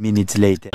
minutes later.